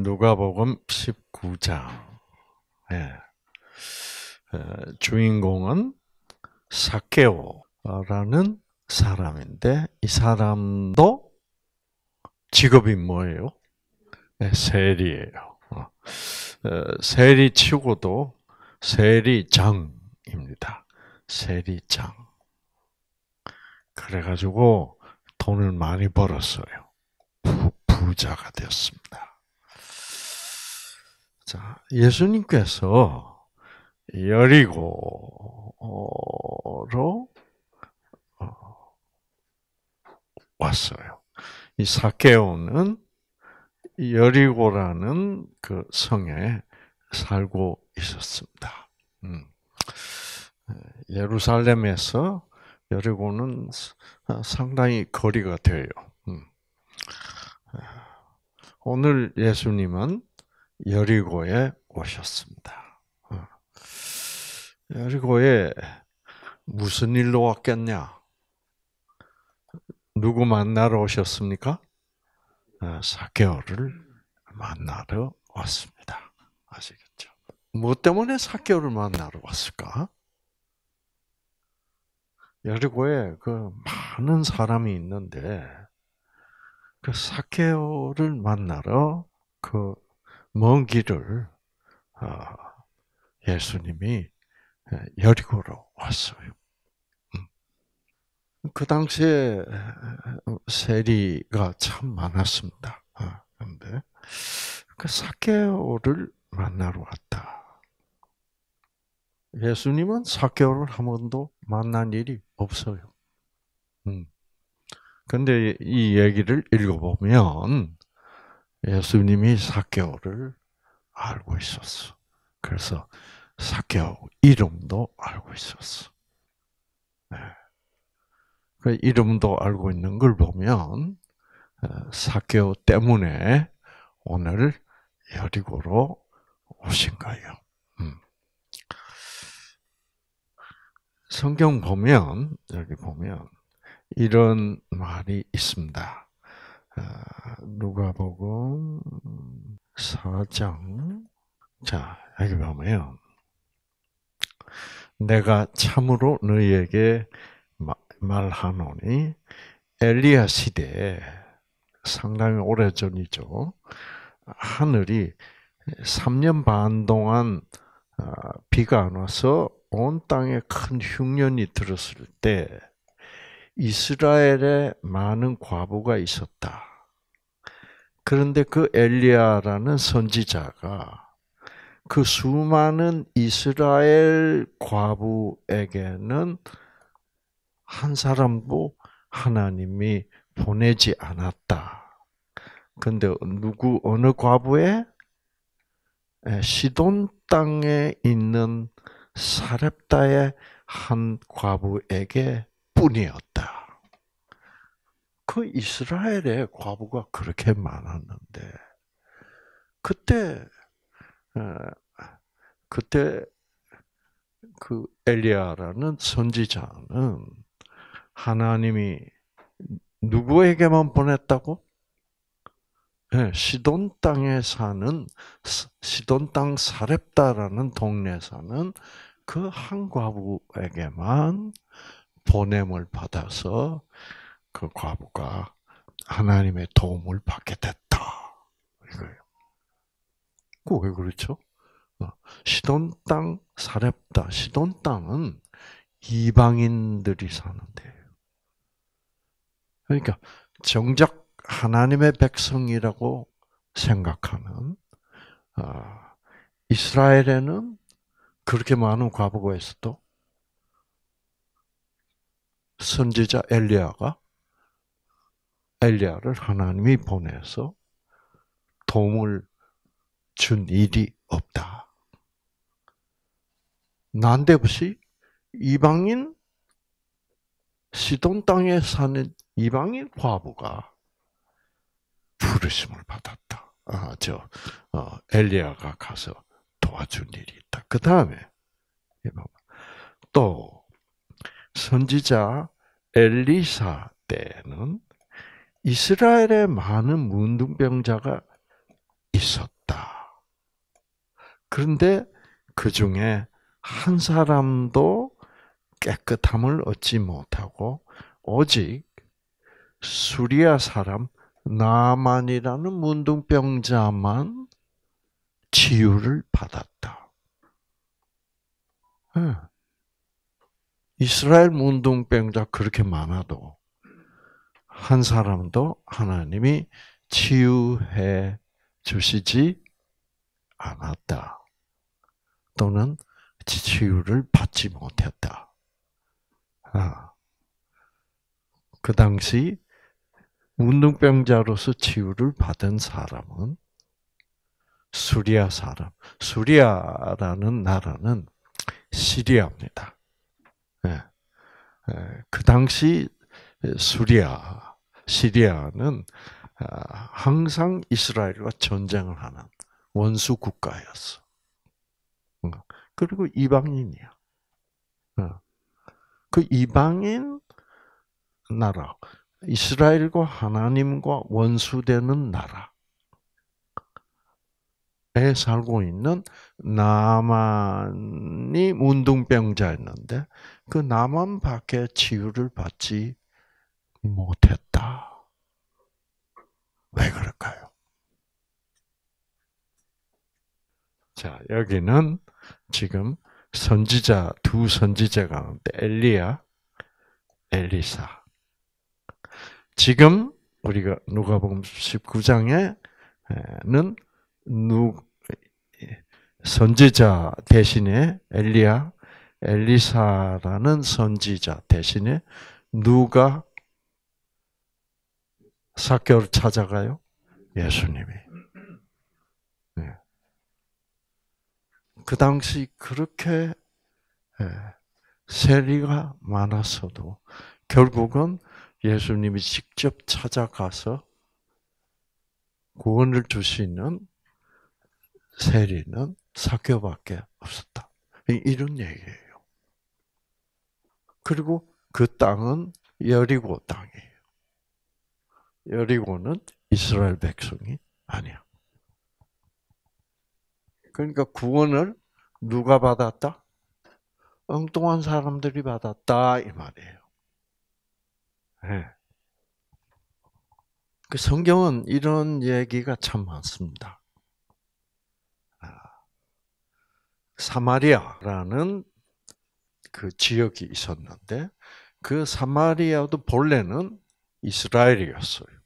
누가복음 19장. 예. 주인공은 사케오라는 사람인데 이 사람도 직업이 뭐예요? 네, 세리예요. 어. 세리 치고도 세리장입니다. 세리장. 그래가지고 돈을 많이 벌었어요. 부, 부자가 되었습니다. 자, 예수님께서 여리고로 어, 왔어요. 이 사케오는 여리고라는 그 성에 살고 있었습니다. 음. 예루살렘에서 여리고는 상당히 거리가 돼요. 음. 오늘 예수님은 여리고에 오셨습니다. 어. 여리고에 무슨 일로 왔겠냐? 누구 만나러 오셨습니까? 아, 사개오를 만나러 왔습니다. 아시겠죠? 뭐 때문에 사개오를 만나러 왔을까? 여리고에 그 많은 사람이 있는데 그 사케오를 만나러 그 먼 길을 아, 예수님이 여리고로 왔어요. 음. 그 당시에 세리가 참 많았습니다. 그런데 그 사케오를 만나러 왔다. 예수님은 사케오를 한 번도 만난 일이 없어요. 음. 근데 이 얘기를 읽어보면 예수님이 사케오를 알고 있었어. 그래서 사케오 이름도 알고 있었어. 네. 그 이름도 알고 있는 걸 보면 어, 사케오 때문에 오늘 여리고로 오신 거예요. 음. 성경 보면 여기 보면 이런 말이 있습니다. 누가복음 4장 자 여기 보면 내가 참으로 너희에게 말하노니 엘리야 시대에 상당히 오래 전이죠. 하늘이 3년 반 동안 아, 비가 안 와서 온 땅에 큰 흉년이 들었을 때 이스라엘에 많은 과부가 있었다. 그런데 그 엘리야라는 선지자가 그 수많은 이스라엘 과부에게는 한 사람도 하나님이 보내지 않았다. 근데 누구 어느 과부에 시돈 땅에 있는 사렙다의 한 과부에게 뿐이었다. 그 이스라엘의 과부가 그렇게 많았는데 그때 그때 그 엘리야라는 선지자는 하나님이 누구에게만 보냈다고? 네, 시돈 땅에 사는 시돈 땅 사렙다라는 동네 사는 그 한 과부에게만 보냄을 받아서 그 과부가 하나님의 도움을 받게 됐다. 이거예요. 그왜 그렇죠? 어, 시돈 땅 사렙다. 시돈 땅은 이방인들이 사는 데예요. 그러니까 정작 하나님의 백성이라고 생각하는 어, 이스라엘에는 그렇게 많은 과부가 있어도 선지자 엘리야가 엘리야를 하나님이 보내서 도움을 준 일이 없다. 난데없이 이방인 시돈 땅에 사는 이방인 과부가 부르심을 받았다. 아, 저 어, 엘리야가 가서 도와준 일이 있다. 그 다음에 또 선지자 엘리사 때는 이스라엘에 많은 문둥병자가 있었다. 그런데 그 중에 한 사람도 깨끗함을 얻지 못하고 오직 수리아 사람 나만이라는 문둥병자만 치유를 받았다. 네. 이스라엘 문둥병자 그렇게 많아도 한 사람도 하나님이 치유해 주시지 않았다. 또는 치유를 받지 못했다. 아. 그 당시 운동병자로서 치유를 받은 사람은 수리아 사람. 수리아라는 나라는 시리아입니다. 네. 그 당시 수리아, 시리아는 아, 항상 이스라엘과 전쟁을 하는 원수 국가였어. 어, 그리고 이방인이야. 어. 그 이방인 나라, 이스라엘과 하나님과 원수되는 나라에 살고 있는 나만이 문둥병자였는데 그 나만 밖에 치유를 받지 못했다. 왜 그럴까요? 자, 여기는 지금 선지자, 두 선지자 가운데 엘리야, 엘리사. 지금 우리가 누가복음 19장에는 누 선지자 대신에 엘리야, 엘리사라는 선지자 대신에 누가 사교를 찾아가요? 예수님이. 네. 그 당시 그렇게 예, 세리가 많았어도 결국은 예수님이 직접 찾아가서 구원을 주시는 세리는 사교밖에 없었다. 이런 얘기예요. 그리고 그 땅은 여리고 땅이에요. 여리고는 이스라엘 백성이 아니야. 그러니까 구원을 누가 받았다? 엉뚱한 사람들이 받았다 이 말이에요. 네. 그 성경은 이런 얘기가 참 많습니다. 아, 사마리아라는 그 지역이 있었는데 그 사마리아도 본래는 이스라엘이었어요.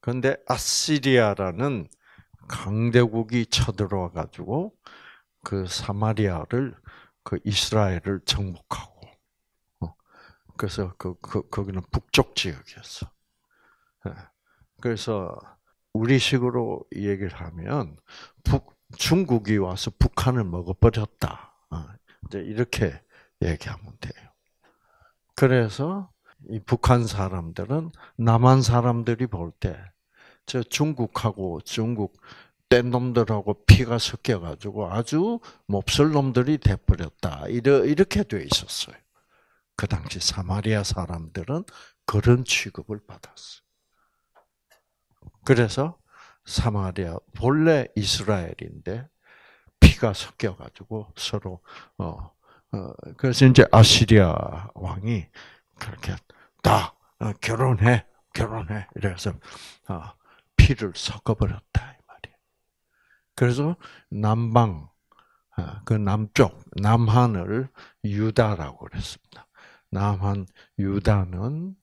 그런데 아시리아라는 강대국이 쳐들어와 가지고 그 사마리아를 그 이스라엘을 정복하고 어, 그래서 그, 그 거기는 북쪽 지역이었어. 예. 그래서 우리식으로 얘기를 하면 북 중국이 와서 북한을 먹어버렸다. 어, 이제 이렇게 얘기하면 돼요. 그래서 이 북한 사람들은 남한 사람들이 볼 때 저 중국하고 중국 뗀 놈들하고 피가 섞여가지고 아주 몹쓸 놈들이 돼버렸다. 이렇게 돼 있었어요. 그 당시 사마리아 사람들은 그런 취급을 받았어요. 그래서 사마리아 본래 이스라엘인데 피가 섞여가지고 서로 어, 어 그래서 이제 아시리아 왕이 그렇게 다 어, 결혼해, 결혼해. 이래서 어, 피를 섞어버렸다 이 말이에요. 그래서 남방 어, 그 남쪽 남한을 유다라고 그랬습니다. 남한 유다는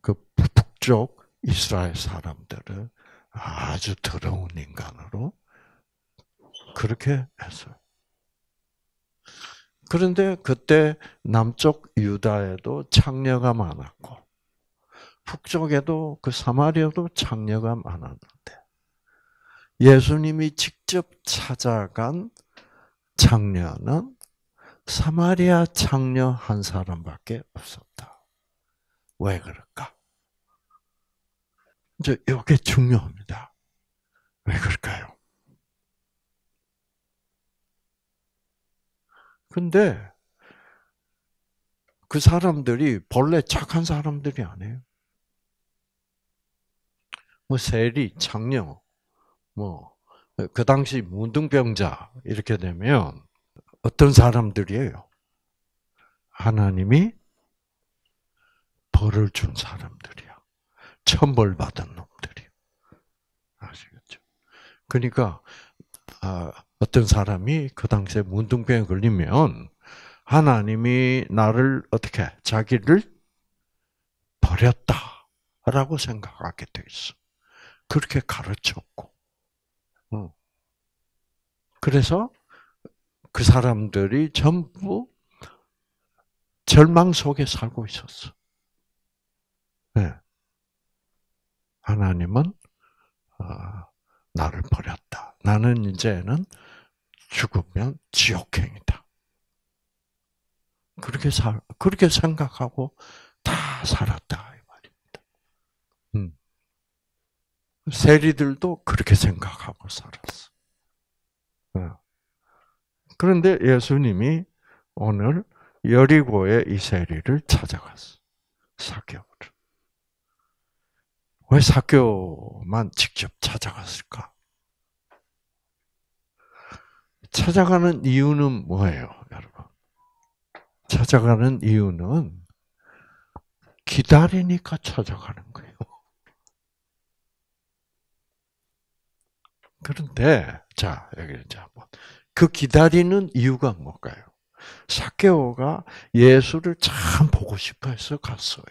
그 북쪽 이스라엘 사람들을 아주 더러운 인간으로 그렇게 했어요. 그런데 그때 남쪽 유다에도 창녀가 많았고 북쪽에도 그 사마리아도 창녀가 많았는데 예수님이 직접 찾아간 창녀는 사마리아 창녀 한 사람밖에 없었다. 왜 그럴까? 이제 이게 중요합니다. 왜 그럴까요? 근데 그 사람들이 본래 착한 사람들이 아니에요. 뭐 세리, 창녀 뭐, 그 당시 문둥병자 이렇게 되면 어떤 사람들이에요? 하나님이 벌을 준 사람들이야. 천벌 받은 놈들이. 아시겠죠? 그러니까 아, 어떤 사람이 그 당시에 문둥병에 걸리면 하나님이 나를 어떻게 자기를 버렸다라고 생각하게 돼 있어. 그렇게 가르쳤고, 그래서 그 사람들이 전부 절망 속에 살고 있었어. 네. 하나님은 어, 나를 버렸다. 나는 이제는 죽으면 지옥행이다. 그렇게 살 그렇게 생각하고 다 살았다 이 말입니다. 음. 세리들도 그렇게 생각하고 살았어. 어. 그런데 예수님이 오늘 여리고의 이 세리를 찾아갔어. 사교를. 왜 사교만 직접 찾아갔을까? 찾아가는 이유는 뭐예요, 여러분? 찾아가는 이유는 기다리니까 찾아가는 거예요. 그런데 자 여기 이제 한번 그 기다리는 이유가 뭘까요? 사케오가 예수를 참 보고 싶어해서 갔어요.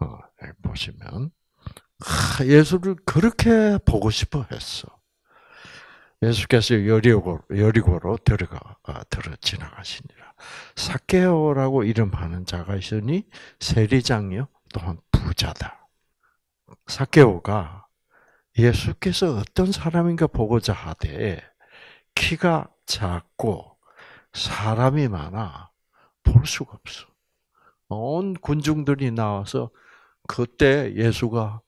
어, 보시면 예수를 그렇게 보고 싶어했어. 예수께서 여리고 여리고로 들어가 아, 들어 지나가시니라. 사케오라고 이름하는 자가 있으니 세리장이요 또한 부자다. 사케오가 예수께서 어떤 사람인가 보고자 하되 키가 작고 사람이 많아 볼 수가 없어. 온 군중들이 나와서 그때 예수가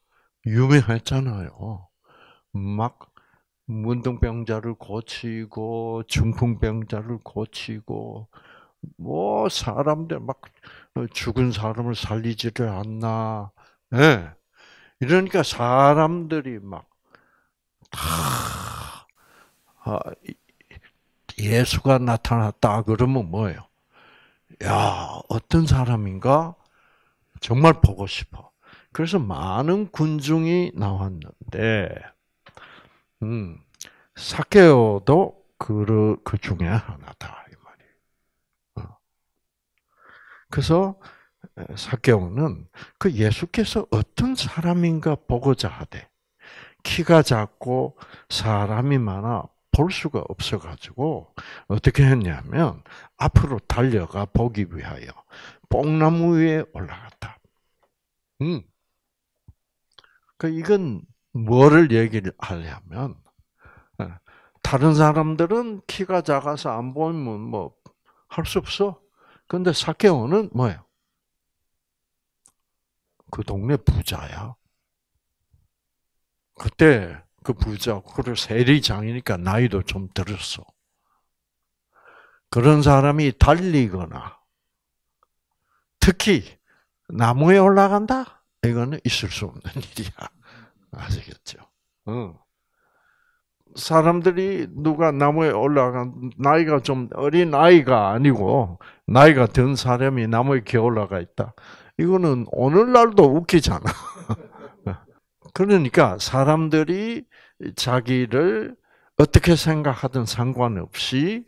유명했잖아요. 막 문둥병자를 고치고 중풍병자를 고치고 뭐 사람들 막 죽은 사람을 살리지를 않나. 네. 이러니까 사람들이 막 다, 아, 예수가 나타났다 그러면 뭐예요? 야, 어떤 사람인가 정말 보고 싶어. 그래서 많은 군중이 나왔는데, 음, 사케오도 그, 그 중에 하나다, 이 말이에요. 어. 그래서 사개오는 그 예수께서 어떤 사람인가 보고자 하되 키가 작고 사람이 많아 볼 수가 없어가지고 어떻게 했냐면 앞으로 달려가 보기 위하여 뽕나무 위에 올라갔다. 음. 그 이건 뭐를 얘기를 하려면 어, 다른 사람들은 키가 작아서 안 보이면 뭐 할 수 없어. 근데 사케오는 뭐예요? 그 동네 부자야. 그때 그 부자, 그리고 세리장이니까 나이도 좀 들었어. 그런 사람이 달리거나, 특히 나무에 올라간다? 이거는 있을 수 없는 일이야. 아시겠죠? 응. 사람들이 누가 나무에 올라간 나이가 좀 어린 아이가 아니고 나이가 든 사람이 나무에 기어 올라가 있다. 이거는 오늘날도 웃기잖아. 그러니까 사람들이 자기를 어떻게 생각하든 상관없이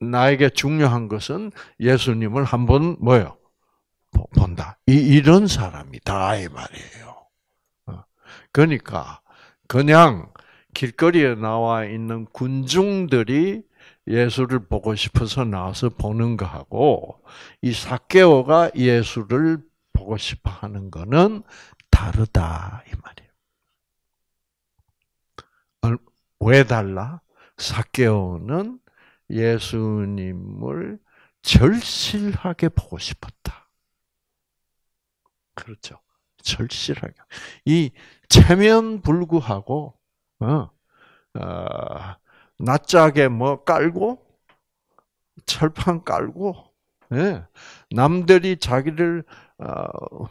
나에게 중요한 것은 예수님을 한번 뭐요? 본다. 이, 이런 사람이다 이 말이에요. 어. 그러니까 그냥 길거리에 나와 있는 군중들이 예수를 보고 싶어서 나와서 보는 거하고 이 사케오가 예수를 보고 싶어 하는 거는 다르다 이 말이에요. 왜 달라? 사케오는 예수님을 절실하게 보고 싶었다. 그렇죠. 절실하게. 이 체면 불구하고 어, 어, 낯짝에 뭐 깔고 철판 깔고 예. 남들이 자기를 어,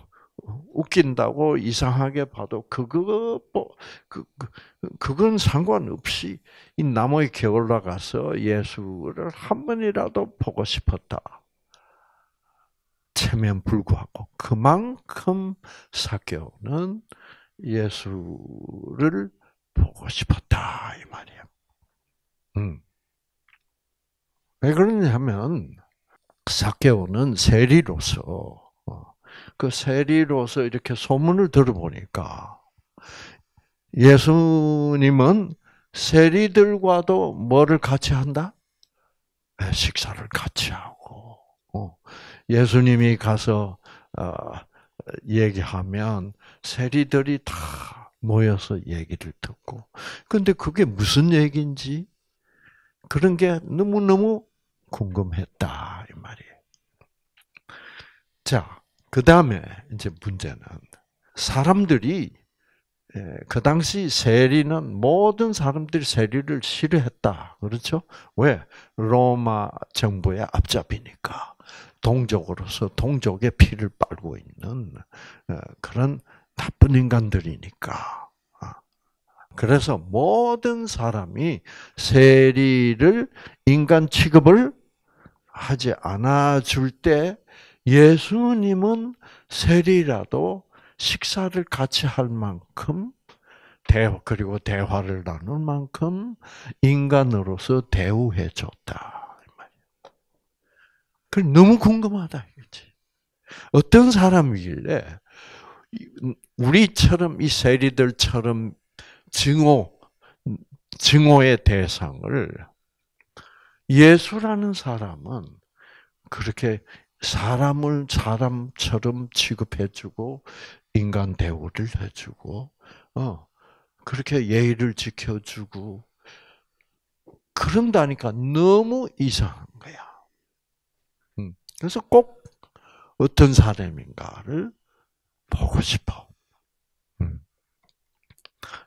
웃긴다고 이상하게 봐도 그거 뭐 그, 그 그건 상관없이 이 나무에 기어 올라가서 예수를 한 번이라도 보고 싶었다. 체면 불구하고 그만큼 사개오는 예수를 보고 싶었다 이 말이에요. 음. 왜 그러냐면 사개오는 세리로서 어, 그 세리로서 이렇게 소문을 들어보니까 예수님은 세리들과도 뭐를 같이 한다? 네, 식사를 같이 하고 어, 예수님이 가서 어, 얘기하면 세리들이 다 모여서 얘기를 듣고 근데 그게 무슨 얘기인지 그런 게 너무너무 궁금했다 이 말이에요. 자, 그 다음에 이제 문제는 사람들이 예, 그 당시 세리는 모든 사람들이 세리를 싫어했다. 그렇죠? 왜? 로마 정부의 앞잡이니까. 동족으로서 동족의 피를 빨고 있는 어, 그런 나쁜 인간들이니까. 아. 그래서 모든 사람이 세리를 인간 취급을 하지 않아 줄 때 예수님은 세리라도 식사를 같이 할 만큼 대 그리고 대화를 나눌 만큼 인간으로서 대우해 줬다. 그 너무 궁금하다 이거지. 어떤 사람이길래 우리처럼 이 세리들처럼 증오 증오의 대상을 예수라는 사람은 그렇게 사람을 사람처럼 취급해주고 인간 대우를 해주고 어 그렇게 예의를 지켜주고 그런다니까 너무 이상한 거야. 음, 그래서 꼭 어떤 사람인가를 보고 싶어. 음.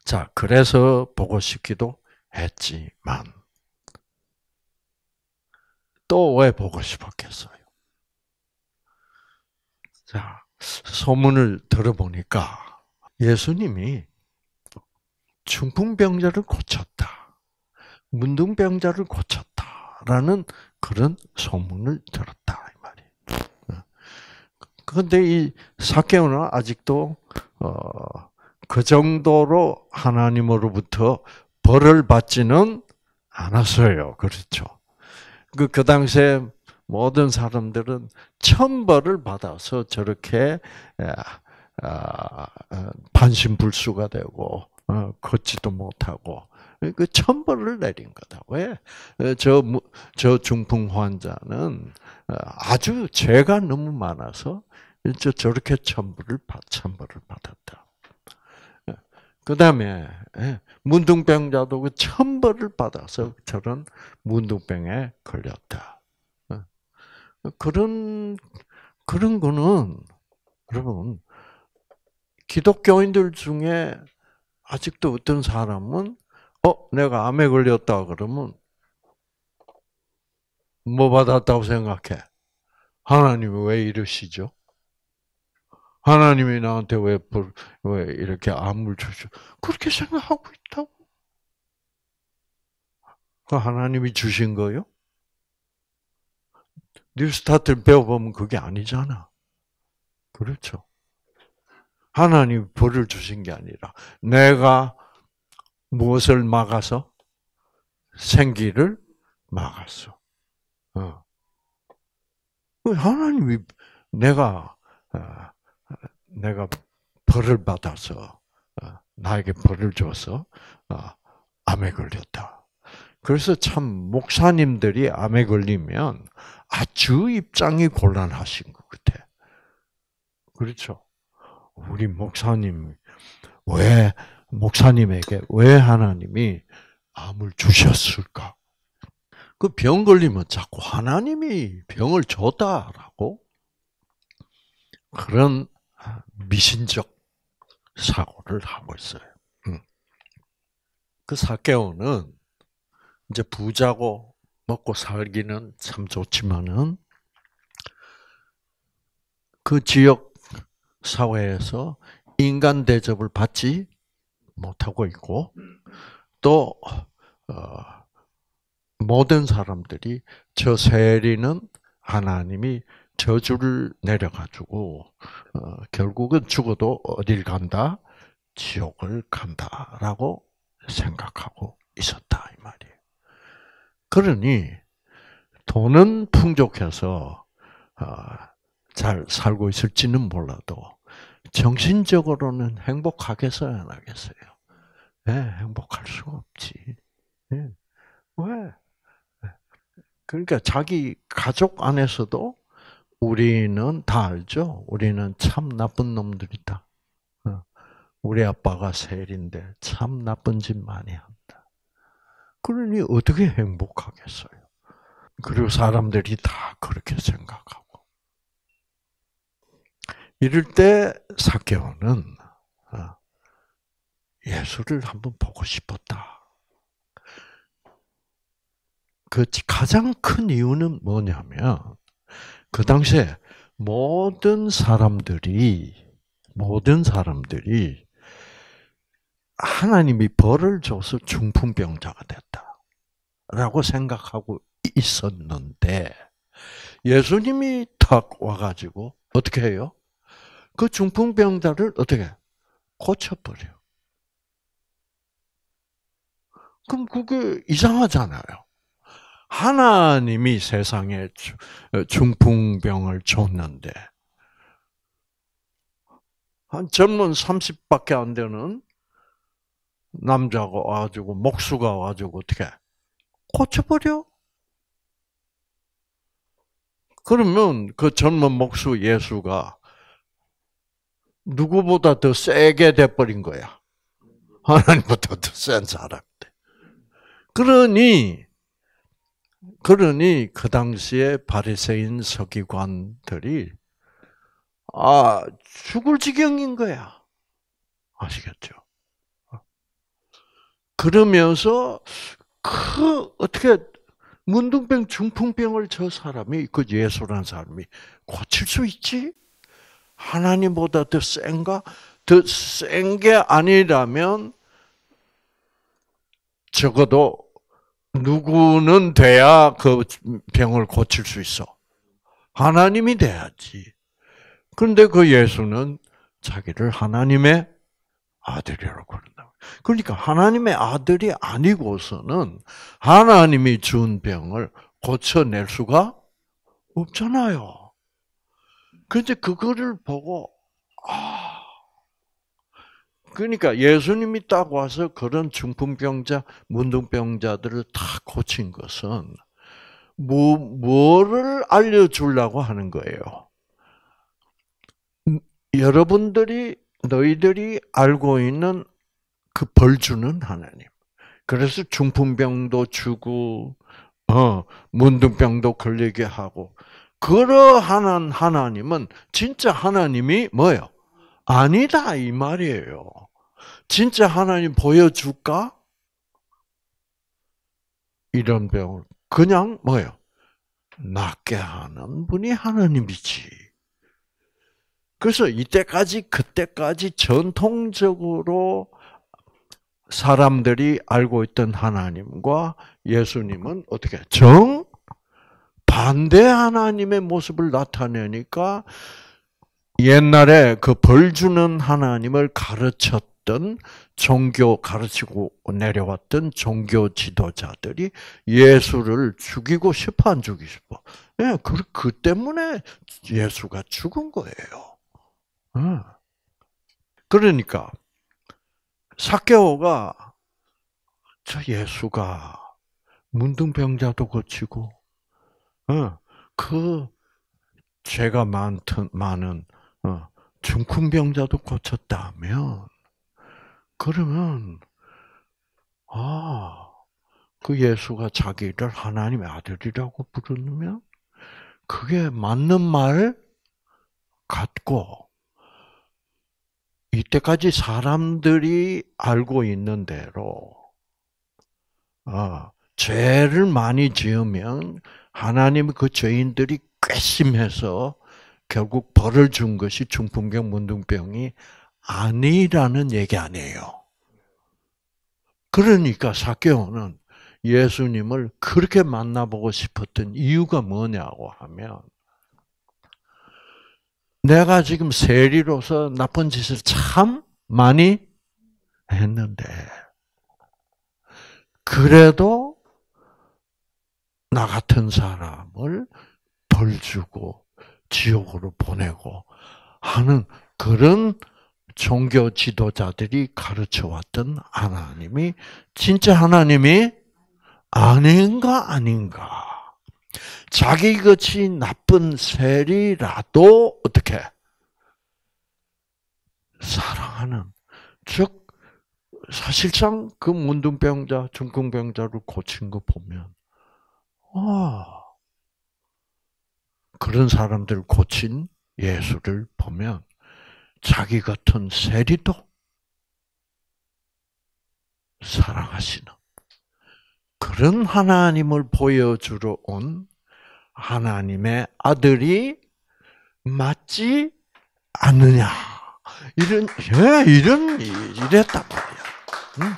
자, 그래서 보고 싶기도 했지만 또 왜 보고 싶었겠어요? 자, 소문을 들어보니까 예수님이 중풍병자를 고쳤다. 문둥병자를 고쳤다라는 그런 소문을 들었다. 그런데 이 사케오는 아직도 어, 그 정도로 하나님으로부터 벌을 받지는 않았어요. 그렇죠. 그, 그 당시에 모든 사람들은 천벌을 받아서 저렇게 아, 어, 반신불수가 되고 어, 걷지도 못하고 그 천벌을 내린 거다. 왜? 저, 저 중풍 환자는 어, 아주 죄가 너무 많아서 저 저렇게 천벌을 천벌을 받았다. 그 다음에 문둥병자도 그 천벌을 받아서 저런 문둥병에 걸렸다. 그런 그런 거는 여러분 기독교인들 중에 아직도 어떤 사람은 어 내가 암에 걸렸다 그러면 뭐 받았다고 생각해? 하나님이 왜 이러시죠? 하나님이 나한테 왜, 왜 이렇게 암을 주죠? 그렇게 생각하고 있다고. 그 하나님이 주신 거요? 뉴스타트를 배워보면 그게 아니잖아. 그렇죠. 하나님 벌을 주신 게 아니라 내가 무엇을 막아서 생기를 막았어. 어. 하나님이 내가 어, 내가 벌을 받아서 어, 나에게 벌을 줘서 어, 암에 걸렸다. 그래서 참 목사님들이 암에 걸리면 아주 입장이 곤란하신 것 같아. 그렇죠. 우리 목사님, 왜, 목사님에게 왜 하나님이 암을 주셨을까? 그 병 걸리면 자꾸 하나님이 병을 줬다라고 그런 미신적 사고를 하고 있어요. 음. 그 사케오는 이제 부자고 먹고 살기는 참 좋지만은 그 지역 사회에서 인간 대접을 받지 못하고 있고 또 어, 모든 사람들이 저 세리는 하나님이 저주를 내려가지고 어, 결국은 죽어도 어딜 간다 지옥을 간다라고 생각하고 있었다 이 말이에요. 그러니 돈은 풍족해서 어, 잘 살고 있을지는 몰라도 정신적으로는 행복하겠어요, 안 하겠어요? 네, 행복할 수가 없지. 네. 왜? 그러니까 자기 가족 안에서도 우리는 다 알죠. 우리는 참 나쁜 놈들이다. 어. 우리 아빠가 세일인데 참 나쁜 짓 많이 한다. 그러니 어떻게 행복하겠어요? 그리고 사람들이 다 그렇게 생각하고. 이럴 때 사케오는 어, 예수를 한번 보고 싶었다. 그 가장 큰 이유는 뭐냐면 그 당시에 모든 사람들이 모든 사람들이 하나님이 벌을 줘서 중풍병자가 됐다라고 생각하고 있었는데 예수님이 탁 와가지고 어떻게 해요? 그 중풍병자를 어떻게 고쳐버려. 그럼 그게 이상하잖아요. 하나님이 세상에 중풍병을 줬는데 한 젊은 30밖에 안 되는 남자가 와가지고 목수가 와가지고 어떻게 고쳐버려? 그러면 그 젊은 목수 예수가 누구보다 더 세게 돼버린 거야. 하나님보다 더 센 사람. 그러니 그러니 그 당시에 바리새인 서기관들이 아 죽을 지경인 거야. 아시겠죠? 그러면서 그 어떻게 문둥병, 중풍병을 저 사람이 그 예수라는 사람이 고칠 수 있지? 하나님보다 더 센가? 더 센 게 아니라면 적어도 누구는 돼야 그 병을 고칠 수 있어? 하나님이 돼야지. 그런데 그 예수는 자기를 하나님의 아들이라고 그런다. 그러니까 하나님의 아들이 아니고서는 하나님이 준 병을 고쳐낼 수가 없잖아요. 그런데 그거를 보고 아 그러니까 예수님이 딱 와서 그런 중풍병자, 문둥병자들을 다 고친 것은 뭐, 뭐를 알려주려고 하는 거예요. 음, 여러분들이, 너희들이 알고 있는 그 벌주는 하나님. 그래서 중풍병도 주고, 어, 문둥병도 걸리게 하고, 그러한 하나님은 진짜 하나님이 뭐예요? 아니다 이 말이에요. 진짜 하나님 보여줄까? 이런 병을 그냥 뭐요? 낫게 하는 분이 하나님이지. 그래서 이때까지 그때까지 전통적으로 사람들이 알고 있던 하나님과 예수님은 어떻게 정 반대 하나님의 모습을 나타내니까 옛날에 그 벌 주는 하나님을 가르쳤 던 종교 가르치고 내려왔던 종교 지도자들이 예수를 죽이고 싶어 안 죽이고 싶어. 예, 그, 그 때문에 예수가 죽은 거예요. 예. 그러니까 사케오가 저 예수가 문둥병자도 고치고, 예, 그 죄가 많던 많은 어, 중풍병자도 고쳤다면 그러면 아, 그 예수가 자기를 하나님의 아들이라고 부르면 그게 맞는 말 같고 이때까지 사람들이 알고 있는 대로 아, 죄를 많이 지으면 하나님이 그 죄인들이 괘씸해서 결국 벌을 준 것이 중풍병, 문둥병이 아니라는 얘기 아니에요. 그러니까 사케오는 예수님을 그렇게 만나보고 싶었던 이유가 뭐냐고 하면 내가 지금 세리로서 나쁜 짓을 참 많이 했는데 그래도 나 같은 사람을 벌 주고 지옥으로 보내고 하는 그런 종교 지도자들이 가르쳐 왔던 하나님이 진짜 하나님이 아닌가 아닌가. 자기 같이 나쁜 세리라도 어떻게 사랑하는 즉 사실상 그 문둥병자, 중풍병자를 고친 거 보면 아 그런 사람들 고친 예수를 보면 자기 같은 세리도 사랑하시는 그런 하나님을 보여주러 온 하나님의 아들이 맞지 않느냐. 이런, 예, 이런, 이랬단 말이야. 응?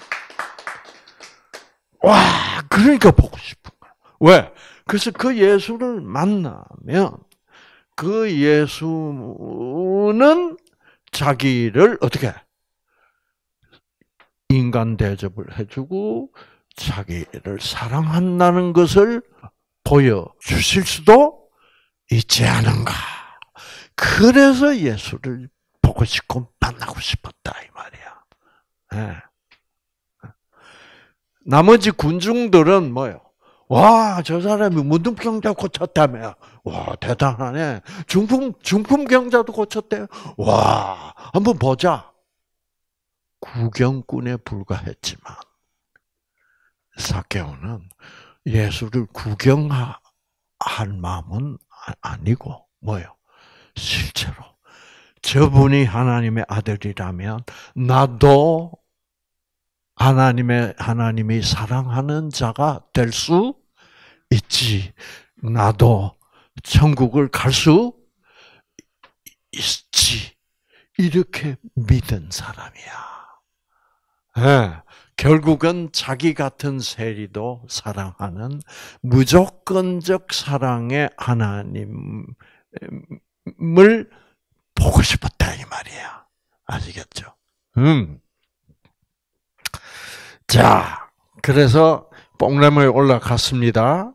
와, 그러니까 보고 싶은 거야. 왜? 그래서 그 예수를 만나면 그 예수는 자기를 어떻게 인간 대접을 해주고 자기를 사랑한다는 것을 보여주실 수도 있지 않은가. 그래서 예수를 보고 싶고 만나고 싶었다 이 말이야. 네. 나머지 군중들은 뭐요? 와, 저 사람이 문둥병자 고쳤다며. 와, 대단하네. 중풍, 중풍병자도 고쳤대요. 와, 한번 보자. 구경꾼에 불과했지만, 사케오는 예수를 구경할 마음은 아, 아니고, 뭐요? 실제로. 저분이 하나님의 아들이라면, 나도 하나님의 하나님이 사랑하는 자가 될 수 있지. 나도 천국을 갈 수 있지. 이렇게 믿은 사람이야. 네. 결국은 자기 같은 세리도 사랑하는 무조건적 사랑의 하나님을 보고 싶었다 이 말이야. 아시겠죠? 음. 자, 그래서 뽕나무에 올라갔습니다.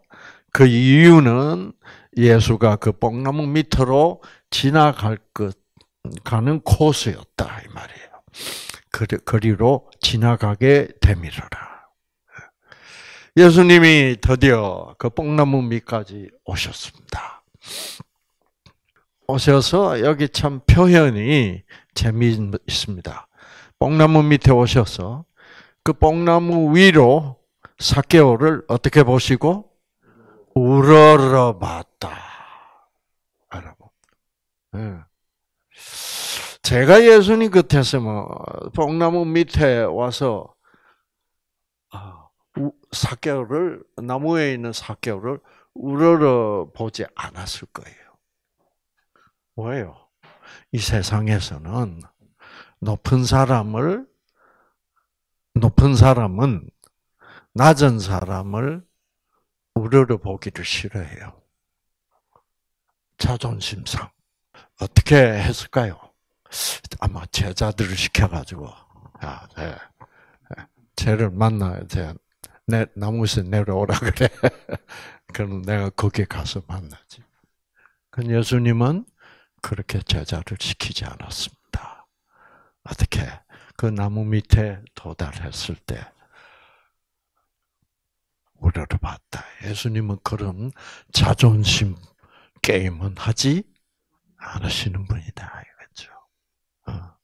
그 이유는 예수가 그 뽕나무 밑으로 지나갈 것, 가는 코스였다, 이 말이에요. 거리로 지나가게 되밀어라. 예수님이 드디어 그 뽕나무 밑까지 오셨습니다. 오셔서 여기 참 표현이 재미있습니다. 뽕나무 밑에 오셔서 그 뽕나무 위로 사개오를 어떻게 보시고 우러러 봤다. 여러분. 네. 제가 예수님 곁에서 뭐 뽕나무 밑에 와서 아, 사개오를 나무에 있는 사개오를 우러러 보지 않았을 거예요. 왜요? 이 세상에서는 높은 사람을 높은 사람은 낮은 사람을 우러러 보기를 싫어해요. 자존심상. 어떻게 했을까요? 아마 제자들을 시켜가지고, 야, 네. 쟤를 만나야 돼. 내, 나무에서 내려오라 그래. 그럼 내가 거기 가서 만나지. 그 예수님은 그렇게 제자를 시키지 않았습니다. 어떻게? 그 나무 밑에 도달했을 때 우려를 봤다. 예수님은 그런 자존심 게임은 하지 않으시는 분이다. 이거죠. 어.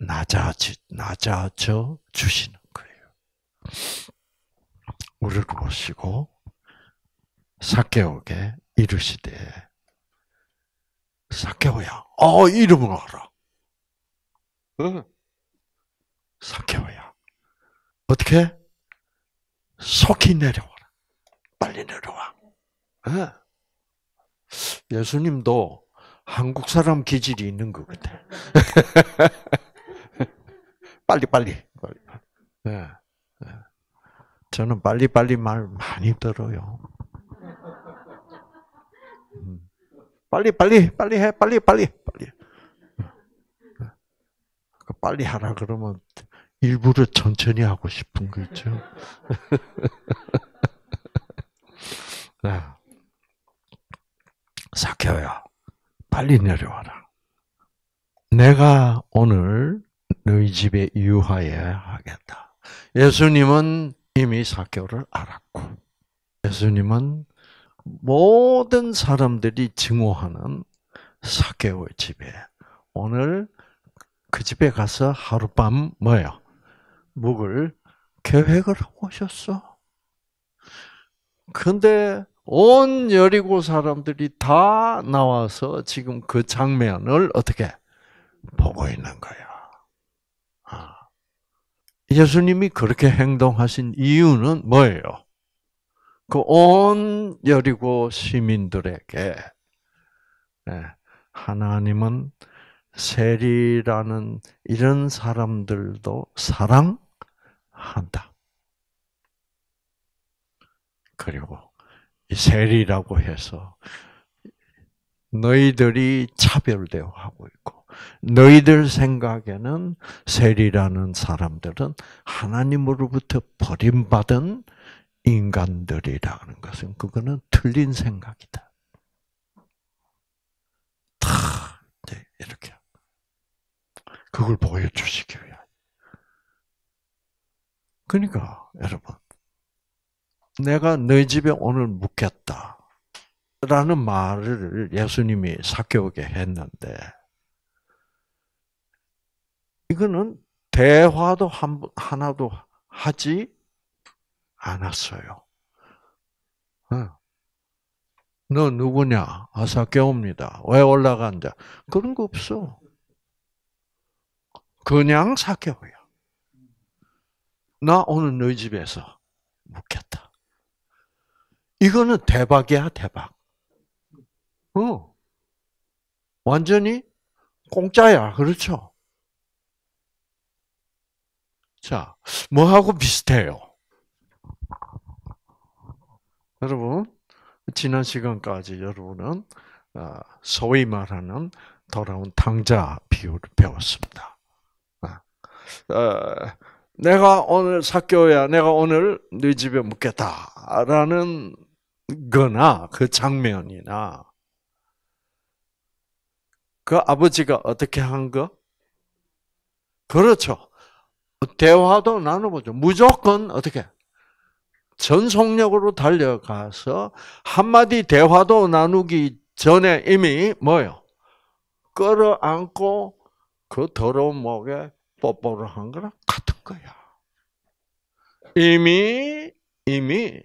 낮아지, 낮아져 주시는 거예요. 우리를 보시고 사개오게 이르시되 사개오야, 어 이름을 알아. 응. 사케오야. 어떻게? 속히 내려와라. 빨리 내려와. 응. 예수님도 한국 사람 기질이 있는 것 같아. 빨리 빨리 빨리. 네. 네. 저는 빨리 빨리 말 많이 들어요. 음. 빨리 빨리 빨리 해 빨리 빨리 빨리. 그 빨리 하라 그러면 일부러 천천히 하고 싶은 거죠. 네. 사켜야 빨리 내려와라. 내가 오늘 너희 집에 유하에 하겠다. 예수님은 이미 사교를 알았고, 예수님은 모든 사람들이 증오하는 사교의 집에 오늘 그 집에 가서 하룻밤 뭐요? 묵을 계획을 하고 오셨어. 근데 온 여리고 사람들이 다 나와서 지금 그 장면을 어떻게 보고 있는 거야. 아. 예수님이 그렇게 행동하신 이유는 뭐예요? 그 온 여리고 시민들에게 예, 하나님은 세리라는 이런 사람들도 사랑 한다. 그리고 이 세리라고 해서 너희들이 차별대우하고 있고 너희들 생각에는 세리라는 사람들은 하나님으로부터 버림받은 인간들이라는 것은 그거는 틀린 생각이다. 다 네, 이렇게 그걸 보여주시기 위해. 그러니까 여러분 내가 너희 집에 오늘 묵겠다. 라는 말을 예수님이 사교오게 했는데, 이거는 대화도 한, 하나도 하지 않았어요. 어. 너 누구냐? 아사교입니다. 왜 올라간다? 그런 거 없어. 그냥 사교야. 나 오늘 너희 집에서 묵겠다. 이거는 대박이야, 대박. 어. 완전히 공짜야. 그렇죠? 자, 뭐하고 비슷해요? 여러분, 지난 시간까지 여러분은 어, 소위 말하는 돌아온 탕자 비유를 배웠습니다. 내가 오늘 사교야, 내가 오늘 네 집에 묵겠다라는 거나 그 장면이나 그 아버지가 어떻게 한 거? 그렇죠. 대화도 나눠보죠. 무조건 어떻게? 전속력으로 달려가서 한마디 대화도 나누기 전에 이미 뭐요? 끌어안고 그 더러운 목에 뽀뽀를 한 거랑 같은 거야. 이미 이미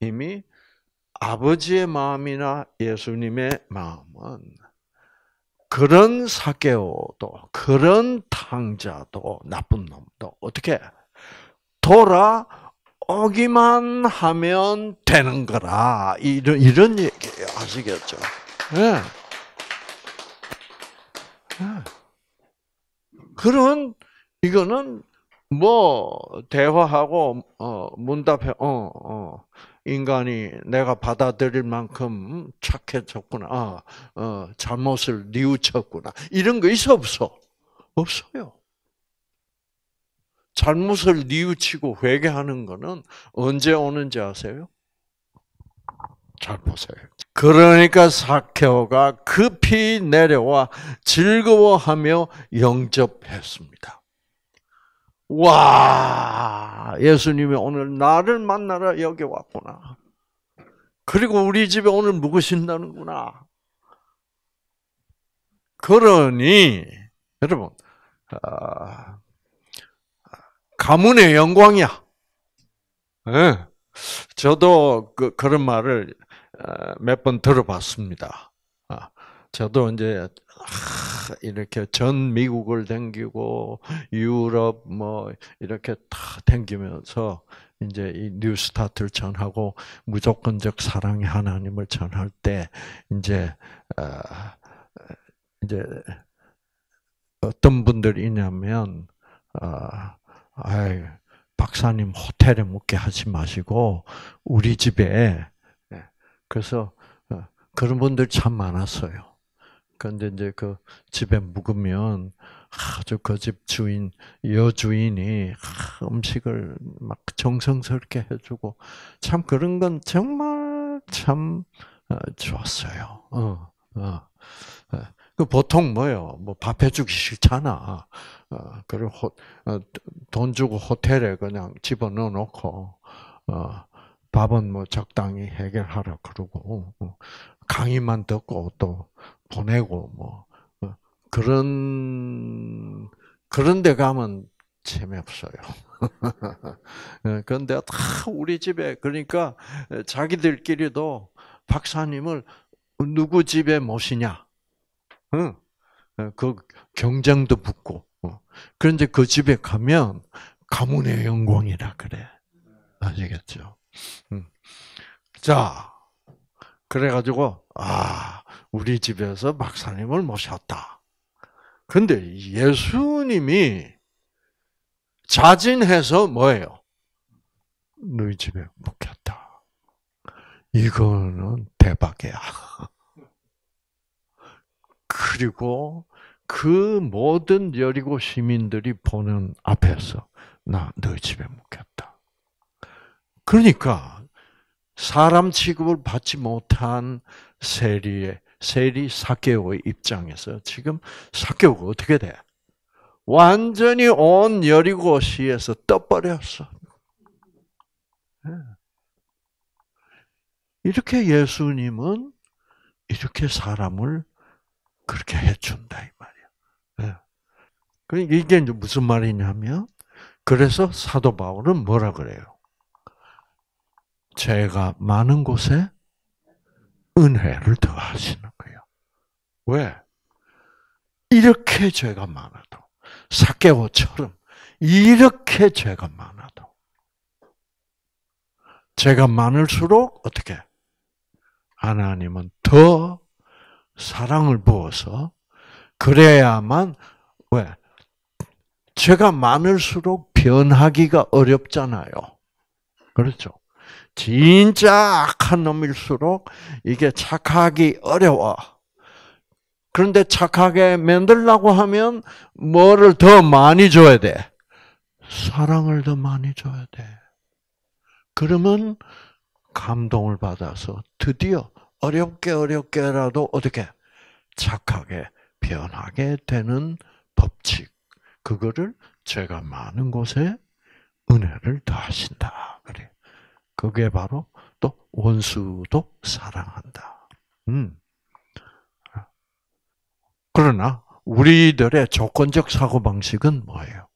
이미 아버지의 마음이나 예수님의 마음은 그런 사개오도 그런 탕자도 나쁜 놈도 어떻게 돌아오기만 하면 되는 거라 이런 이런 얘기 아시겠죠? 네. 네. 그런 이거는 뭐 대화하고 어 문답해 어 어. 인간이 내가 받아들일 만큼 착해졌구나. 어, 어, 잘못을 뉘우쳤구나. 이런 거 있어 없어? 없어요. 잘못을 뉘우치고 회개하는 거는 언제 오는지 아세요? 잘 보세요. 그러니까 사케오가 급히 내려와 즐거워하며 영접했습니다. 와, 예수님이 오늘 나를 만나러 여기 왔구나. 그리고 우리 집에 오늘 묵으신다는구나. 그러니, 여러분, 아, 가문의 영광이야. 네. 저도 그, 그런 말을 어, 몇 번 들어봤습니다. 아, 저도 이제 이렇게 전 미국을 댕기고 유럽 뭐 이렇게 다 댕기면서 이제 이 뉴스타트를 전하고 무조건적 사랑의 하나님을 전할 때 이제 어, 이제 어떤 분들이냐면 아, 박사님 호텔에 묵게 하지 마시고 우리 집에 예, 그래서 어, 그런 분들 참 많았어요. 그런데 이제 그 집에 묵으면 아주 그 집 주인 여주인이 음식을 막 정성스럽게 해주고 참 그런 건 정말 참 어, 좋았어요. 어, 어. 그 보통 뭐요? 뭐 밥 해주기 싫잖아. 어, 그리고 호, 어, 돈 주고 호텔에 그냥 집어넣어 놓고, 어, 밥은 뭐 적당히 해결하라 그러고, 어, 강의만 듣고 또 보내고, 뭐, 어, 그런, 그런 데 가면 재미없어요. 그런데 다 우리 집에, 그러니까 자기들끼리도 박사님을 누구 집에 모시냐? 응. 그 경쟁도 붙고. 어. 그런데 그 집에 가면 가문의 영광이라 그래. 아시겠죠? 음. 자, 그래가지고, 아, 우리 집에서 박사님을 모셨다. 근데 예수님이 자진해서 뭐예요? 너희 집에 묵혔다. 이거는 대박이야. 그리고 그 모든 여리고 시민들이 보는 앞에서 나 너희 집에 묵혔다. 그러니까 사람 취급을 받지 못한 세리의 세리 사케오의 입장에서 지금 사케오가 어떻게 돼? 완전히 온 여리고 시에서 떠버렸어. 예. 이렇게 예수님은 이렇게 사람을 그렇게 해준다 이 말이야. 네. 그러니까 이게 무슨 말이냐면 그래서 사도 바울은 뭐라 그래요? 죄가 많은 곳에 은혜를 더하시는 거예요. 왜? 이렇게 죄가 많아도 사케오처럼 이렇게 죄가 많아도 죄가 많을수록 어떻게 하나님은 더 사랑을 부어서 그래야만 왜 죄가 많을수록 변하기가 어렵잖아요. 그렇죠? 진짜 악한 놈일수록 이게 착하기 어려워. 그런데 착하게 만들라고 하면 뭐를 더 많이 줘야 돼? 사랑을 더 많이 줘야 돼. 그러면 감동을 받아서 드디어 어렵게 어렵게라도 어떻게 착하게 변하게 되는 법칙. 그거를 죄가 많은 곳에 은혜를 더하신다. 그래. 그게 바로 또 원수도 사랑한다. 음. 그러나 우리들의 조건적 사고 방식은 뭐예요?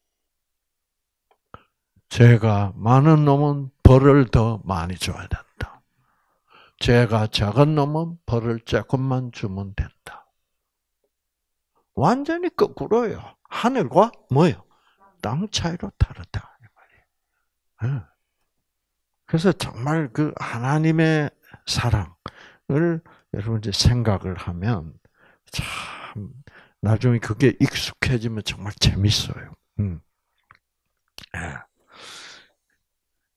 죄가 많은 놈은 벌을 더 많이 줘야 된다. 죄가 작은 놈은 벌을 조금만 주면 된다. 완전히 거꾸로요. 하늘과 뭐요? 땅 차이로 다르다. 예. 그래서 정말 그 하나님의 사랑을 여러분 이제 생각을 하면 참 나중에 그게 익숙해지면 정말 재밌어요. 음. 예.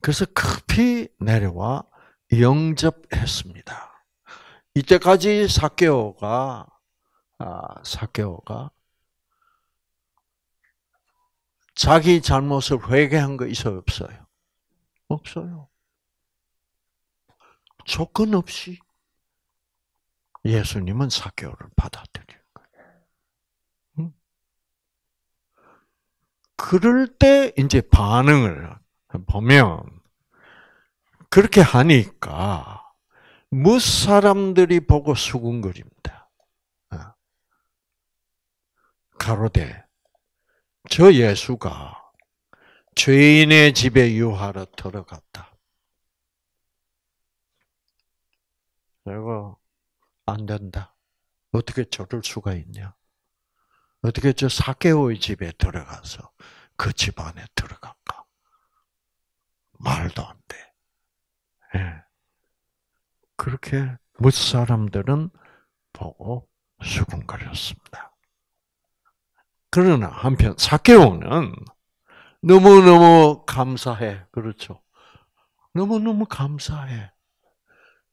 그래서 급히 내려와 영접했습니다. 이때까지 사케오가 아, 사케오가 자기 잘못을 회개한 거 있어요, 없어요? 없어요. 조건 없이 예수님은 사케오를 받아들인 거예요. 그럴 때 이제 반응을 보면 그렇게 하니까 무 사람들이 보고 수군거립니다. 어. 가로되 저 예수가 죄인의 집에 유하러 들어갔다. 내가 안 된다. 어떻게 저럴 수가 있냐? 어떻게 저 사케오의 집에 들어가서 그 집 안에 들어갈까? 말도 안 돼. 예. 그렇게 못 사람들은 보고 수군거렸습니다. 그러나 한편 사케오는 너무너무 감사해. 그렇죠. 너무너무 감사해.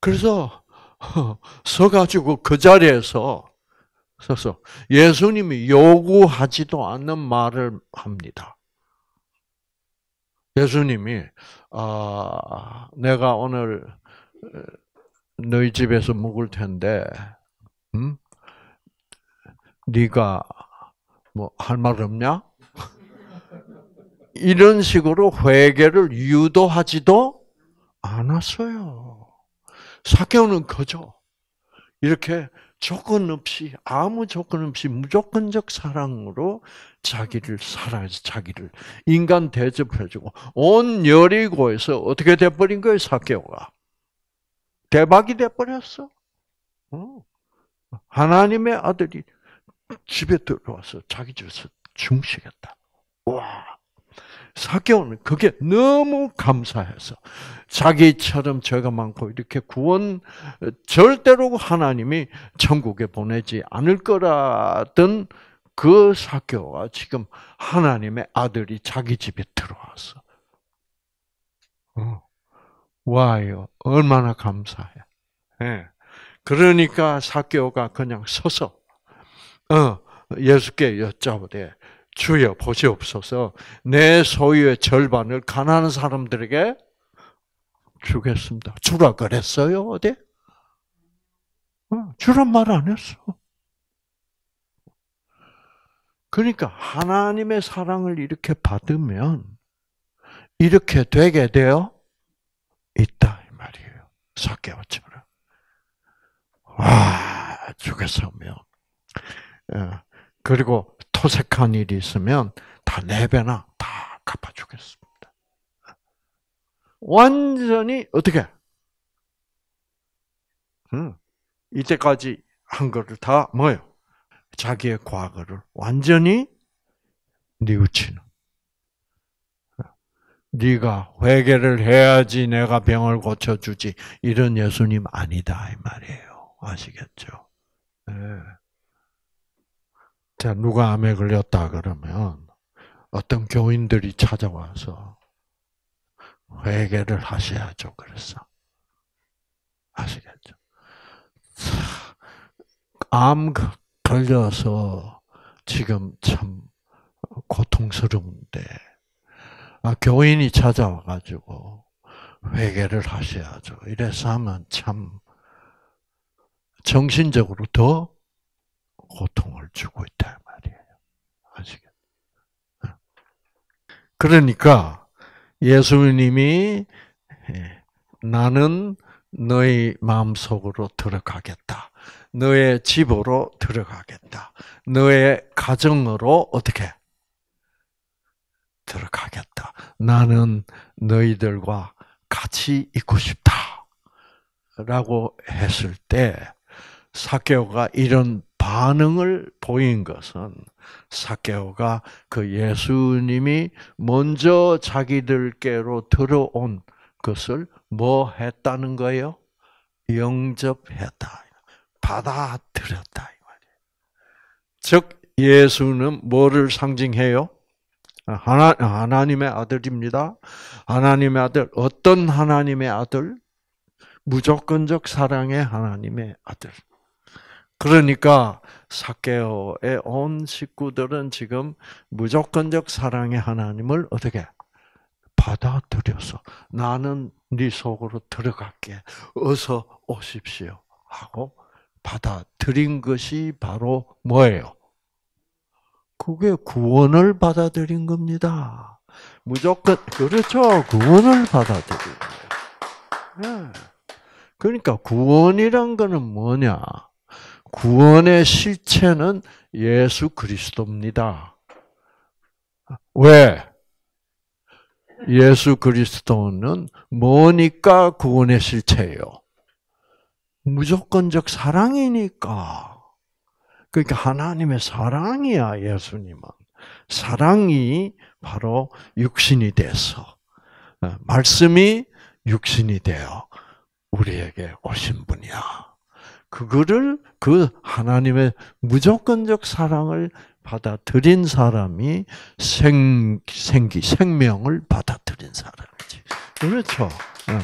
그래서 서가지고 그 자리에서 서서 예수님이 요구하지도 않는 말을 합니다. 예수님이 아, 내가 오늘 너희 집에서 묵을 텐데, 음? 네가 뭐 할 말 없냐? 이런 식으로 회개를 유도하지도 않았어요. 사케오는 그저 이렇게 조건 없이 아무 조건 없이 무조건적 사랑으로 자기를 살아서 자기를 인간 대접해주고 온 여리고에서 어떻게 돼버린 거예요 사케오가 대박이 돼버렸어. 어. 하나님의 아들이 집에 들어와서 자기 집에서 중시겠다. 와 사개오는 그게 너무 감사해서 자기처럼 죄가 많고 이렇게 구원 절대로 하나님이 천국에 보내지 않을 거라던 그 사개오가 지금 하나님의 아들이 자기 집에 들어왔어. 어. 와요. 얼마나 감사해. 예. 그러니까 사개오가 그냥 서서 어, 예수께 여쭤보되 주여 보시옵소서 내 소유의 절반을 가난한 사람들에게 주겠습니다. 주라 그랬어요 어디? 어, 주란 말 안 했어. 그러니까 하나님의 사랑을 이렇게 받으면 이렇게 되게 되어 있다 이 말이에요. 사개와처럼. 와 죽겠으면 어, 그리고 토색한 일이 있으면 다네 배나 다 갚아주겠습니다. 완전히 어떻게? 음, 이때까지 한 거를 다 뭐요? 자기의 과거를 완전히 뉘우치는. 네가 회개를 해야지 내가 병을 고쳐주지 이런 예수님 아니다 이 말이에요. 아시겠죠? 네. 자, 누가 암에 걸렸다 그러면 어떤 교인들이 찾아와서 회개를 하셔야죠. 그래서 아시겠죠? 암 걸려서 지금 참 고통스러운데 아, 교인이 찾아와 가지고 회개를 하셔야죠. 이래서 하면 참 정신적으로 더 고통을 주고 있다 말이에요. 아시겠? 그러니까 예수님이 예, 나는 너희 마음속으로 들어가겠다. 너의 집으로 들어가겠다. 너의 가정으로 어떻게 들어가겠다. 나는 너희들과 같이 있고 싶다. 라고 했을 때 사케오가 이런 반응을 보인 것은 사케오가 그 예수님이 먼저 자기들께로 들어온 것을 뭐 했다는 거예요? 영접했다. 받아들였다. 즉, 예수는 뭐를 상징해요? 하나, 하나님의 아들입니다. 하나님의 아들, 어떤 하나님의 아들? 무조건적 사랑의 하나님의 아들. 그러니까 사케오의 온 식구들은 지금 무조건적 사랑의 하나님을 어떻게 받아들여서 나는 네 속으로 들어갈게. 어서 오십시오. 하고 받아들인 것이 바로 뭐예요? 그게 구원을 받아들인 겁니다. 무조건 그렇죠. 구원을 받아들인 거예요. 네. 그러니까 구원이란 거는 뭐냐? 구원의 실체는 예수 그리스도입니다. 왜? 예수 그리스도는 뭐니까 구원의 실체예요? 무조건적 사랑이니까. 그러니까 하나님의 사랑이야 예수님은 사랑이 바로 육신이 돼서 어, 말씀이 육신이 되어 우리에게 오신 분이야. 그거를 그 하나님의 무조건적 사랑을 받아들인 사람이 생, 생기, 생명을 받아들인 사람이지. 그렇죠. 어.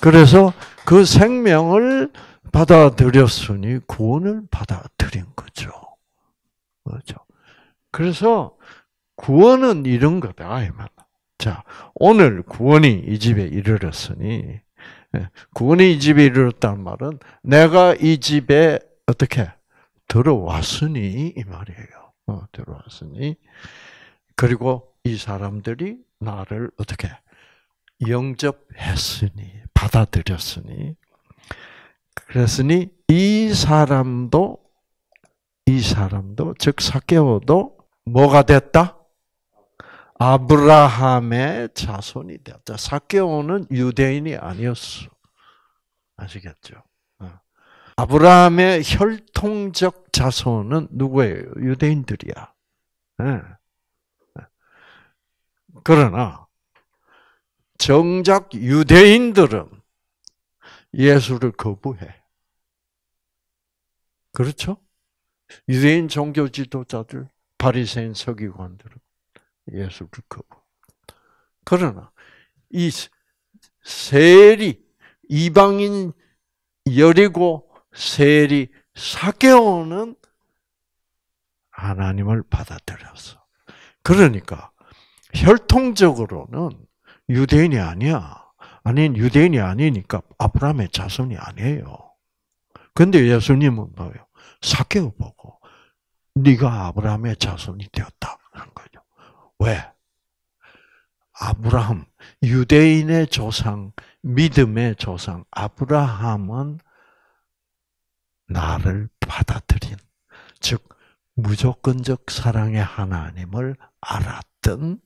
그래서 그 생명을 받아들였으니 구원을 받아들인 거죠. 그렇죠. 그래서 구원은 이런 거다. 자, 오늘 구원이 이 집에 이르렀으니 예, 구원이 이 집에 이르렀다는 말은 내가 이 집에 어떻게 들어왔으니 이 말이에요. 어, 들어왔으니 그리고 이 사람들이 나를 어떻게 영접했으니 받아들였으니 그랬으니 이 사람도 이 사람도 즉 사케오도 뭐가 됐다? 아브라함의 자손이 되었다. 사케오는 유대인이 아니었어. 아시겠죠? 어. 아브라함의 혈통적 자손은 누구예요? 유대인들이야. 네. 그러나 정작 유대인들은 예수를 거부해. 그렇죠? 유대인 종교 지도자들, 바리새인 서기관들은 예수를 거부. 그러나 이 세리 이방인 여리고 세리 사개오는 하나님을 받아들였어. 그러니까 혈통적으로는 유대인이 아니야. 아닌 유대인이 아니니까 아브라함의 자손이 아니에요. 근데 예수님은 뭐예요? 사개오 보고 네가 아브라함의 자손이 되었다 그런 거죠. 왜? 아브라함, 유대인의 조상, 믿음의 조상, 아브라함은 나를 받아들인, 즉, 무조건적 사랑의 하나님을 알았던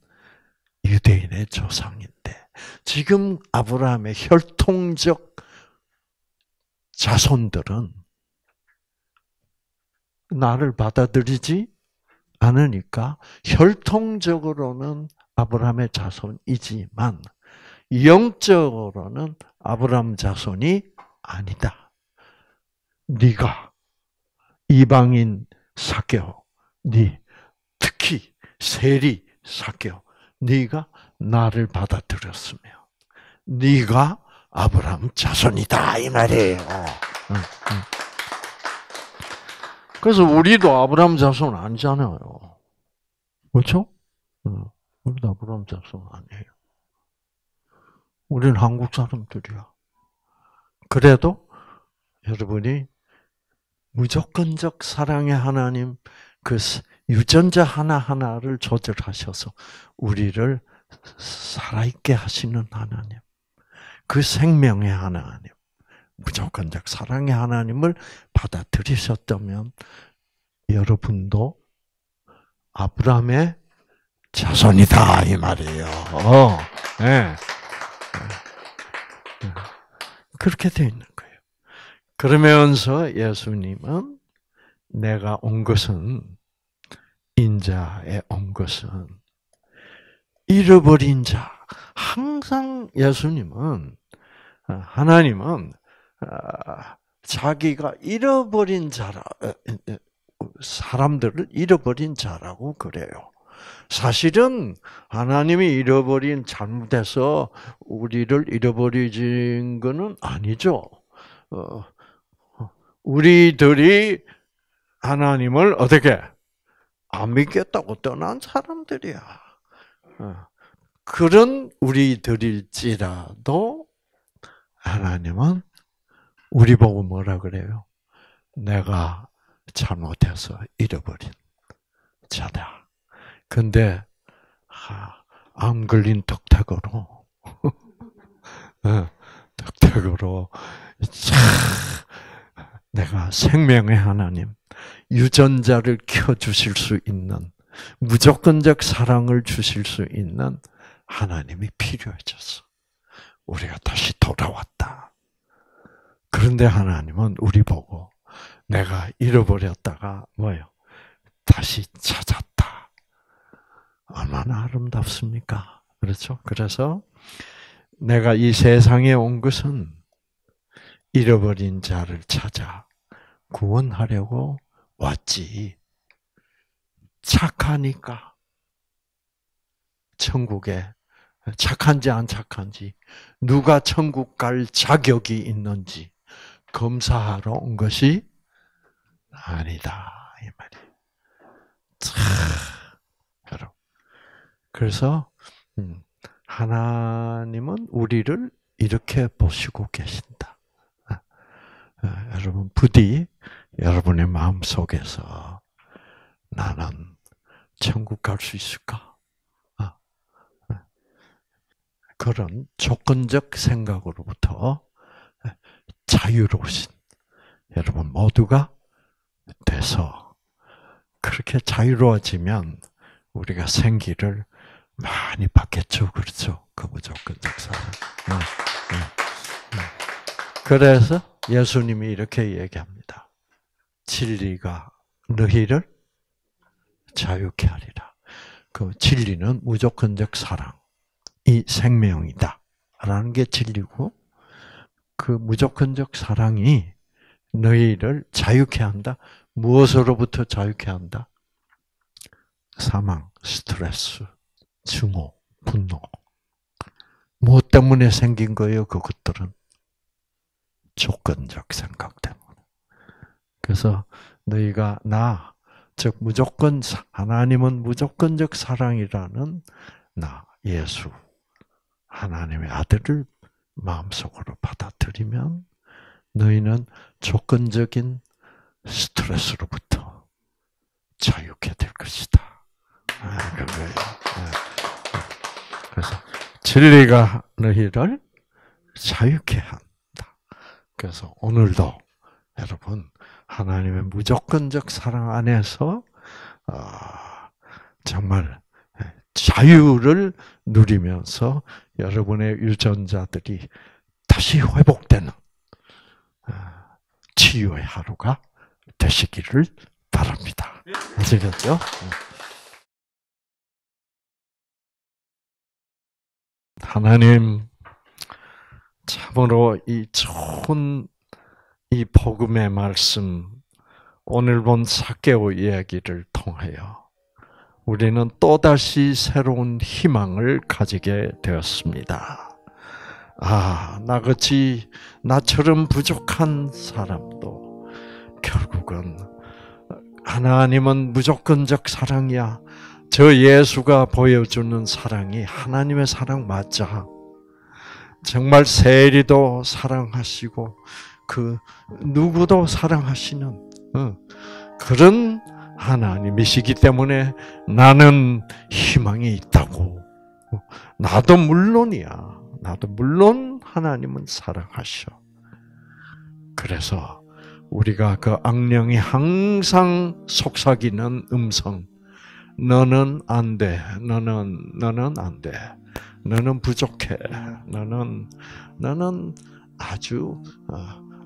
유대인의 조상인데, 지금 아브라함의 혈통적 자손들은 나를 받아들이지 않으니까 혈통적으로는 아브라함의 자손이지만 영적으로는 아브라함 자손이 아니다. 네가 이방인 사겨, 네 특히 세리 사겨, 네가 나를 받아들였으며 네가 아브라함 자손이다 이 말이에요. 응, 응. 그래서 우리도 아브라함 자손 아니잖아요. 그렇죠? 우리도 아브라함 자손 아니에요. 우리는 한국 사람들이야. 그래도 여러분이 무조건적 사랑의 하나님, 그 유전자 하나하나를 조절하셔서 우리를 살아있게 하시는 하나님, 그 생명의 하나님, 무조건적 사랑의 하나님을 받아들이셨다면 여러분도 아브라함의 자손이다 이 말이에요. 어, 네. 그렇게 되어 있는 거예요. 그러면서 예수님은 내가 온 것은 인자에 온 것은 잃어버린 자. 항상 예수님은 하나님은 아, 자기가 잃어버린 자라 어, 어, 어, 사람들을 잃어버린 자라고 그래요. 사실은 하나님이 잃어버린 잘못해서 우리를 잃어버리진 것은 아니죠. 우리들이 하나님을 어떻게 안 믿겠다고 떠난 사람들이야. 그런 우리들일지라도 하나님은 우리 보고 뭐라 그래요? 내가 잘못해서 잃어버린 자다. 근데 암 걸린 덕택으로 어, 덕택으로 내가 생명의 하나님 유전자를 켜 주실 수 있는 무조건적 사랑을 주실 수 있는 하나님이 필요해졌어. 우리가 다시 돌아왔다. 그런데 하나님은 우리 보고 내가 잃어버렸다가 뭐요? 다시 찾았다. 얼마나 아름답습니까? 그렇죠? 그래서 내가 이 세상에 온 것은 잃어버린 자를 찾아 구원하려고 왔지. 착하니까. 천국에 착한지 안 착한지, 누가 천국 갈 자격이 있는지 검사하러 온 것이 아니다. 이 말이. 그래서, 음, 하나님은 우리를 이렇게 보시고 계신다. 아, 아, 여러분, 부디 여러분의 마음 속에서 나는 천국 갈 수 있을까? 아, 그런 조건적 생각으로부터 자유로우신 여러분 모두가 돼서 그렇게 자유로워지면 우리가 생기를 많이 받겠죠, 그렇죠? 그 무조건적 사랑. 그래서 예수님이 이렇게 얘기합니다. 진리가 너희를 자유케 하리라. 그 진리는 무조건적 사랑 이 생명이다. 라는 게 진리고, 그 무조건적 사랑이 너희를 자유케 한다. 무엇으로부터 자유케 한다? 사망, 스트레스, 증오, 분노. 무엇 때문에 생긴 거예요, 그것들은? 조건적 생각 때문에. 그래서 너희가 나, 즉 무조건 하나님은 무조건적 사랑이라는 나 예수 하나님의 아들을 마음속으로 받아들이면 너희는 조건적인 스트레스로부터 자유케 될 것이다. 아, 그거예요. 네. 그래서 진리가 너희를 자유케 한다. 그래서 오늘도 여러분 하나님의 무조건적 사랑 안에서 아, 정말 자유를 누리면서 여러분의 유전자들이 다시 회복되는 아, 치유의 하루가 되시기를 바랍니다. 아시겠죠? 하나님, 참으로 이 좋은 이 복음의 말씀, 오늘 본 사개오 이야기를 통하여 우리는 또다시 새로운 희망을 가지게 되었습니다. 아, 나같이 나처럼 부족한 사람도 결국은 하나님은 무조건적 사랑이야. 저 예수가 보여주는 사랑이 하나님의 사랑 맞자. 정말 세리도 사랑하시고 그 누구도 사랑하시는 어, 그런 하나님이시기 때문에 나는 희망이 있다고. 나도 물론이야. 나도 물론 하나님은 사랑하셔. 그래서 우리가 그 악령이 항상 속삭이는 음성, 너는 안 돼, 너는 너는 안 돼, 너는 부족해, 너는 너는 아주 어,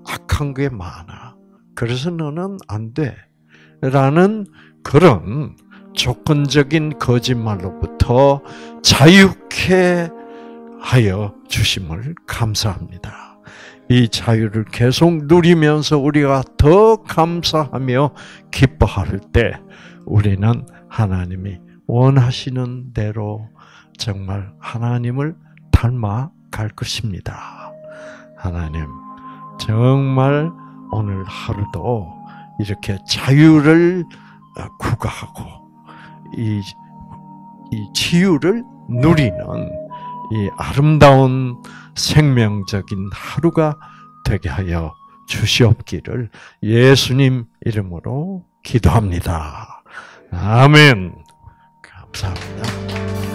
악한 게 많아. 그래서 너는 안 돼. 라는 그런 조건적인 거짓말로부터 자유케 하여 주심을 감사합니다. 이 자유를 계속 누리면서 우리가 더 감사하며 기뻐할 때 우리는 하나님이 원하시는 대로 정말 하나님을 닮아 갈 것입니다. 하나님, 정말 오늘 하루도 이렇게 자유를 어, 구가하고 이, 이 치유를 누리는 이 아름다운 생명적인 하루가 되게 하여 주시옵기를 예수님 이름으로 기도합니다. 아멘. 감사합니다.